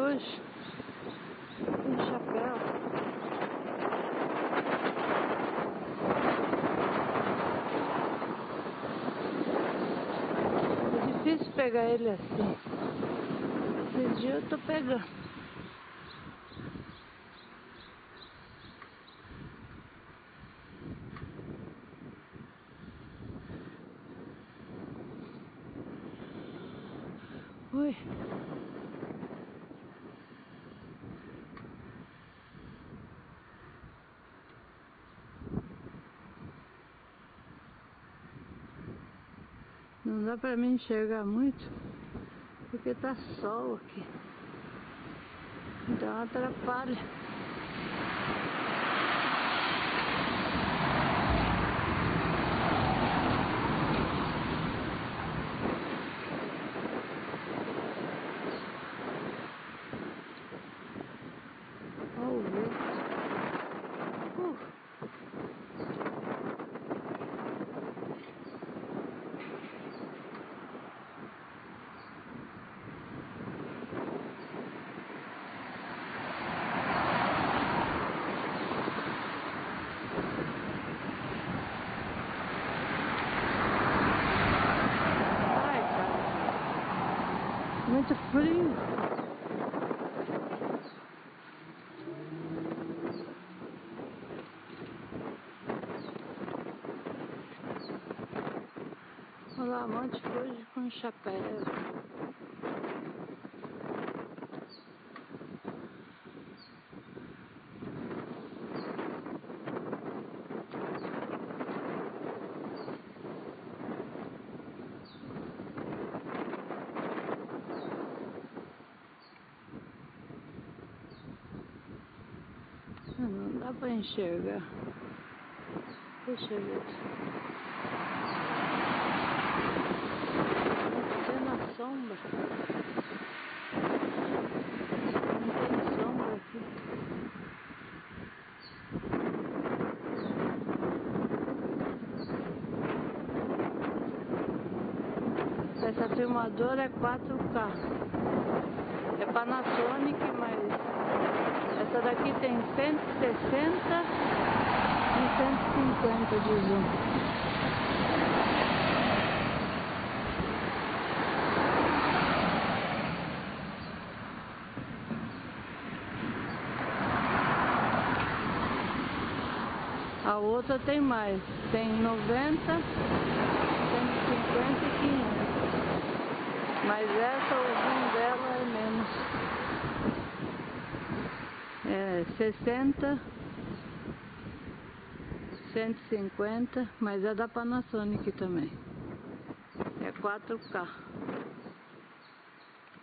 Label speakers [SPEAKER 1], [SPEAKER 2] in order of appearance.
[SPEAKER 1] hoje. Tem chapéu. É difícil pegar ele assim. Esses dias eu tô pegando. Ui. Não dá pra mim enxergar muito, porque tá sol aqui. Então atrapalha. Muito frio. Olha lá, um monte de coisa com chapéu. Não dá pra enxergar. Deixa eu ver. Até na sombra. Não tem sombra aqui. Essa filmadora é 4K. É Panasonic, mas essa daqui tem 160 e 150 de zoom. A outra tem mais, tem 90, 150 e 500. Mas essa, o zoom dela é menos é 60, 150, mas é da Panasonic também. É 4K.